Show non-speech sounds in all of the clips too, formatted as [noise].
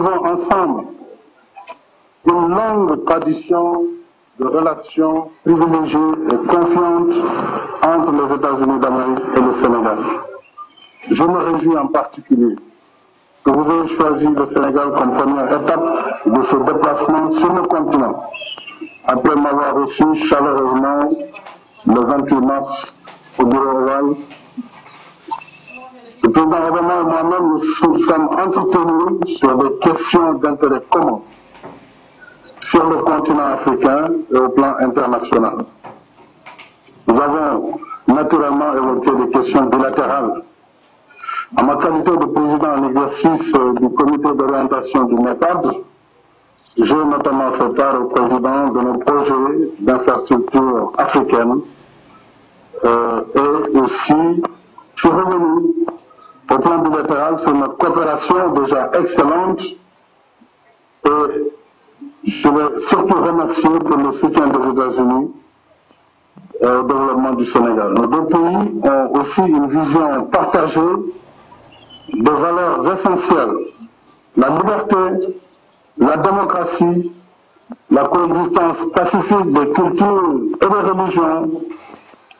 Nous avons ensemble une longue tradition de relations privilégiées et confiantes entre les États-Unis d'Amérique et le Sénégal. Je me réjouis en particulier que vous ayez choisi le Sénégal comme première étape de ce déplacement sur le continent, après m'avoir reçu chaleureusement le 28 mars au bureau oval. Le président et moi-même nous sommes entretenus sur des questions d'intérêt commun sur le continent africain et au plan international. Nous avons naturellement évoqué des questions bilatérales. En ma qualité de président en exercice du comité d'orientation du MEPAD, j'ai notamment fait part au président de nos projets d'infrastructure africaine euh, et aussi je revenu au plan bilatéral sur notre coopération déjà excellente et je veux surtout remercier pour le soutien des États-Unis au développement du Sénégal. Nos deux pays ont aussi une vision partagée des valeurs essentielles, la liberté, la démocratie, la coexistence pacifique des cultures et des religions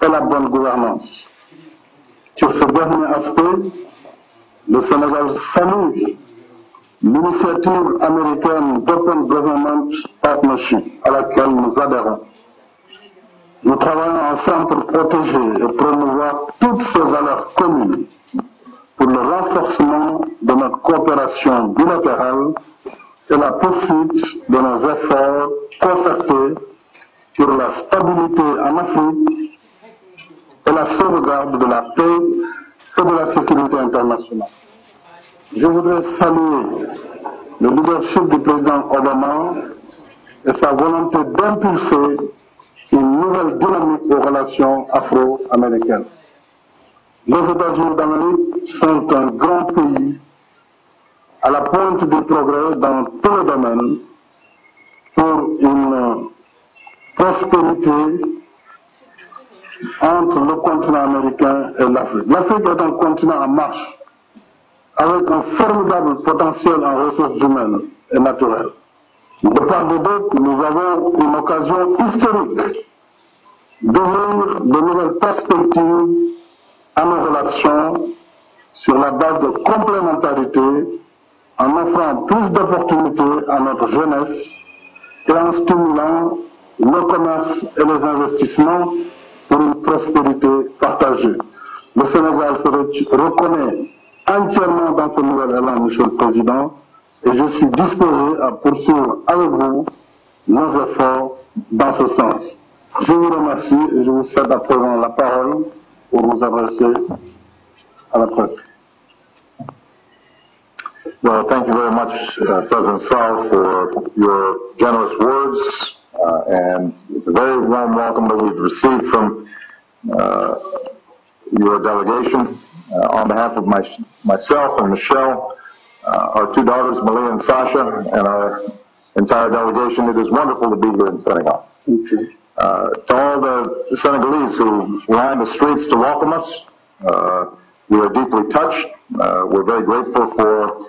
et la bonne gouvernance. Sur ce dernier aspect, le Sénégal salue l'initiative américaine d'Open Government Partnership à laquelle nous adhérons. Nous travaillons ensemble pour protéger et promouvoir toutes ces valeurs communes pour le renforcement de notre coopération bilatérale et la poursuite de nos efforts concertés sur la stabilité en Afrique et la sauvegarde de la paix de la sécurité internationale. Je voudrais saluer le leadership du président Obama et sa volonté d'impulser une nouvelle dynamique aux relations afro-américaines. Les États-Unis d'Amérique sont un grand pays à la pointe du progrès dans tous les domaines pour une prospérité entre le continent américain et l'Afrique. L'Afrique est un continent en marche avec un formidable potentiel en ressources humaines et naturelles. De part de d'autre, nous avons une occasion historique d'ouvrir de nouvelles perspectives à nos relations sur la base de complémentarité en offrant plus d'opportunités à notre jeunesse et en stimulant le commerce et les investissements pour une prospérité partagée. Le Sénégal se reconnaît entièrement dans ce nouvel élan, Monsieur le Président, et je suis disposé à poursuivre avec vous nos efforts dans ce sens. Je vous remercie et je vous cède à présent la parole pour vous adresser à la presse. Well, thank you very much, uh, President Sall, for your generous words, uh, and it's a very warm welcome that we've received from uh, your delegation. Uh, on behalf of my, myself and Michelle, uh, our two daughters, Malia and Sasha, and our entire delegation, it is wonderful to be here in Senegal. Uh, to all the Senegalese who lined the streets to welcome us, uh, we are deeply touched. Uh, we're very grateful for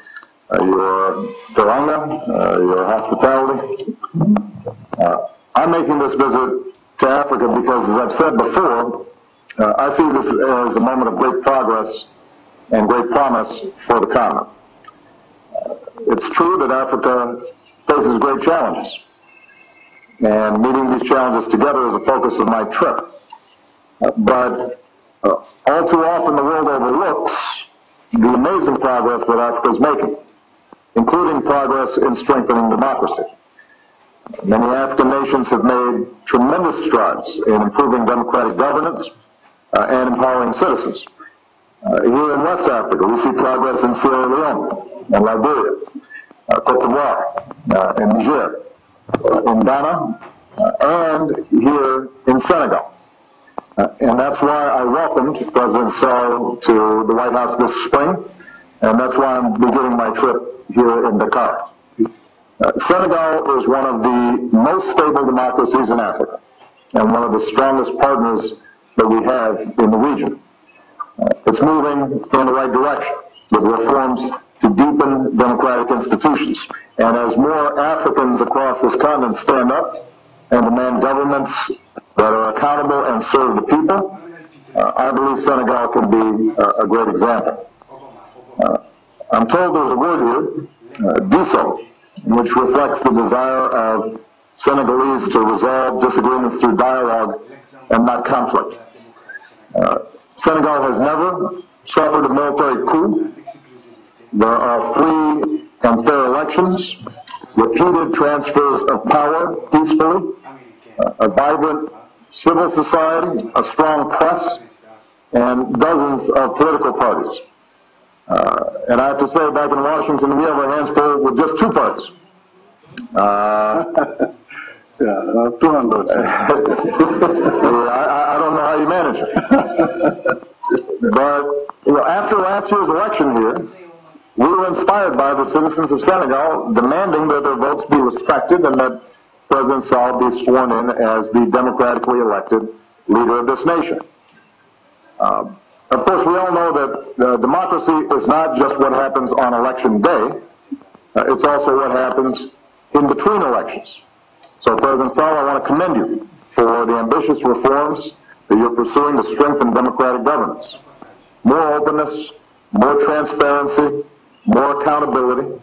uh, your teranga, uh, your hospitality. I'm making this visit to Africa because, as I've said before, uh, I see this as a moment of great progress and great promise for the continent. Uh, it's true that Africa faces great challenges, and meeting these challenges together is a focus of my trip. But uh, all too often the world overlooks the amazing progress that Africa is making, including progress in strengthening democracy. Many African nations have made tremendous strides in improving democratic governance uh, and empowering citizens. Uh, here in West Africa, we see progress in Sierra Leone and Liberia, uh, Cote d'Ivoire, uh, and Niger, uh, in Ghana, uh, and here in Senegal. Uh, and that's why I welcomed President Sall to the White House this spring, and that's why I'm beginning my trip here in Dakar. Uh, Senegal is one of the most stable democracies in Africa, and one of the strongest partners that we have in the region. Uh, it's moving in the right direction with reforms to deepen democratic institutions. And as more Africans across this continent stand up and demand governments that are accountable and serve the people, uh, I believe Senegal can be a, a great example. Uh, I'm told there's a word here, uh, DISO, which reflects the desire of Senegalese to resolve disagreements through dialogue and not conflict. Uh, Senegal has never suffered a military coup. There are free and fair elections, repeated transfers of power peacefully, a vibrant civil society, a strong press, and dozens of political parties. Uh, and I have to say, back in Washington, we have our hands full with just two parties. Uh, [laughs] yeah, uh, 200. [laughs] I, I don't know how you manage it. [laughs] but you know, after last year's election here, we were inspired by the citizens of Senegal demanding that their votes be respected and that President Sall be sworn in as the democratically elected leader of this nation. Um, of course, we all know that uh, democracy is not just what happens on election day. Uh, it's also what happens in between elections. So, President Sall, I want to commend you for the ambitious reforms that you're pursuing to strengthen democratic governance. More openness, more transparency, more accountability.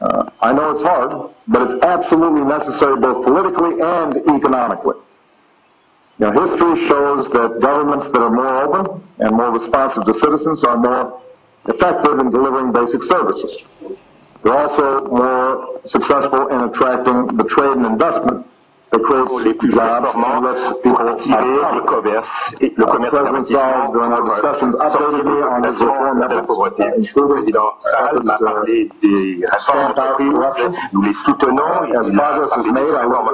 Uh, I know it's hard, but it's absolutely necessary both politically and economically. Now, history shows that governments that are more open and more responsive to citizens are more effective in delivering basic services. They're also more successful in attracting the trade and investment les plus performants pour attirer le commerce et le commerce d'investissement de la pauvreté. Le président Sall m'a parlé des réformes d'entreprise, nous les soutenons, il a parlé des accords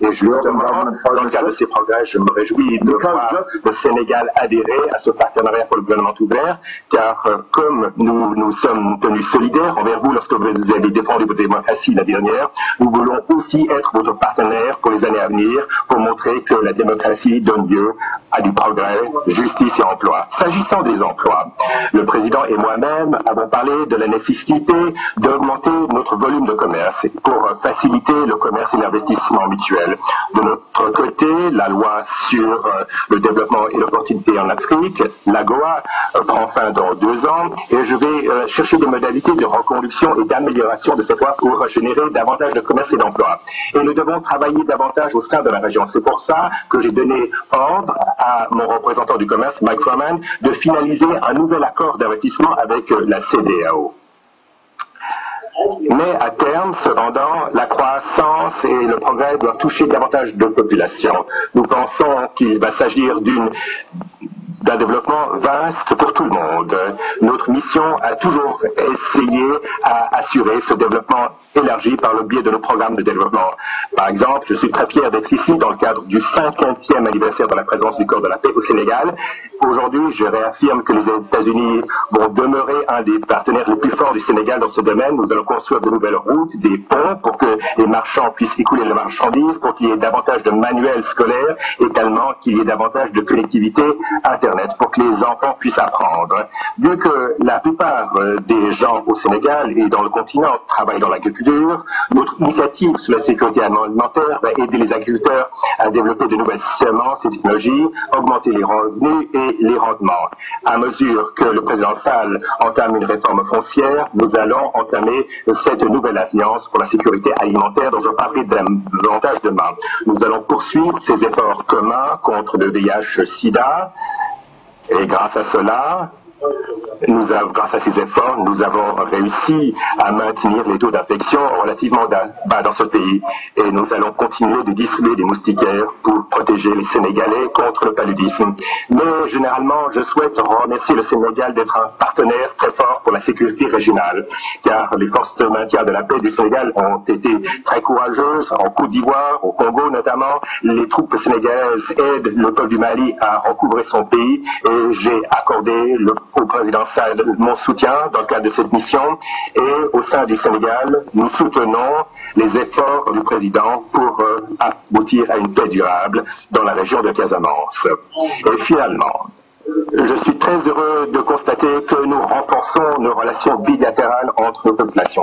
et justement, dans le cadre de ces progrès, je me réjouis de voir le Sénégal adhérer à ce partenariat pour le gouvernement ouvert, car comme nous nous sommes tenus solidaires envers vous lorsque vous avez défendu votre démocratie la dernière, nous voulons aussi être votre partenaire pour les années à venir pour montrer que la démocratie donne lieu à du progrès, justice et emploi. S'agissant des emplois, le président et moi-même avons parlé de la nécessité d'augmenter volume de commerce pour faciliter le commerce et l'investissement mutuel. De notre côté, la loi sur euh, le développement et l'opportunité en Afrique, l'AGOA, euh, prend fin dans deux ans et je vais euh, chercher des modalités de reconduction et d'amélioration de cette loi pour générer davantage de commerce et d'emploi. Et nous devons travailler davantage au sein de la région. C'est pour ça que j'ai donné ordre à mon représentant du commerce, Mike Froman, de finaliser un nouvel accord d'investissement avec la CDAO. Mais à terme, cependant, la croissance et le progrès doivent toucher davantage de populations. Nous pensons qu'il va s'agir d'une d'un développement vaste pour tout le monde. Notre mission a toujours essayé à assurer ce développement élargi par le biais de nos programmes de développement. Par exemple, je suis très fier d'être ici dans le cadre du 50e anniversaire de la présence du corps de la paix au Sénégal. Aujourd'hui, je réaffirme que les États-Unis vont demeurer un des partenaires les plus forts du Sénégal dans ce domaine. Nous allons construire de nouvelles routes, des ponts pour que les marchands puissent écouler leurs marchandises, pour qu'il y ait davantage de manuels scolaires, également qu'il y ait davantage de connectivité Pour que les enfants puissent apprendre. Vu que la plupart euh, des gens au Sénégal et dans le continent travaillent dans l'agriculture, notre initiative sur la sécurité alimentaire va aider les agriculteurs à développer de nouvelles semences et technologies, augmenter les revenus et les rendements. À mesure que le président Sall entame une réforme foncière, nous allons entamer cette nouvelle alliance pour la sécurité alimentaire dont je parlerai davantage demain. Nous allons poursuivre ces efforts communs contre le VIH-Sida, et grâce à cela, nous avons, grâce à ces efforts, nous avons réussi à maintenir les taux d'infection relativement bas dans ce pays et nous allons continuer de distribuer des moustiquaires pour protéger les Sénégalais contre le paludisme. Mais généralement, je souhaite remercier le Sénégal d'être un partenaire très fort pour la sécurité régionale, car les forces de maintien de la paix du Sénégal ont été très courageuses en Côte d'Ivoire, au Congo notamment. Les troupes sénégalaises aident le peuple du Mali à recouvrer son pays et j'ai accordé au président mon soutien dans le cadre de cette mission et au sein du Sénégal, nous soutenons les efforts du président pour euh, aboutir à une paix durable dans la région de Casamance. Et finalement, je suis très heureux de constater que nous renforçons nos relations bilatérales entre populations.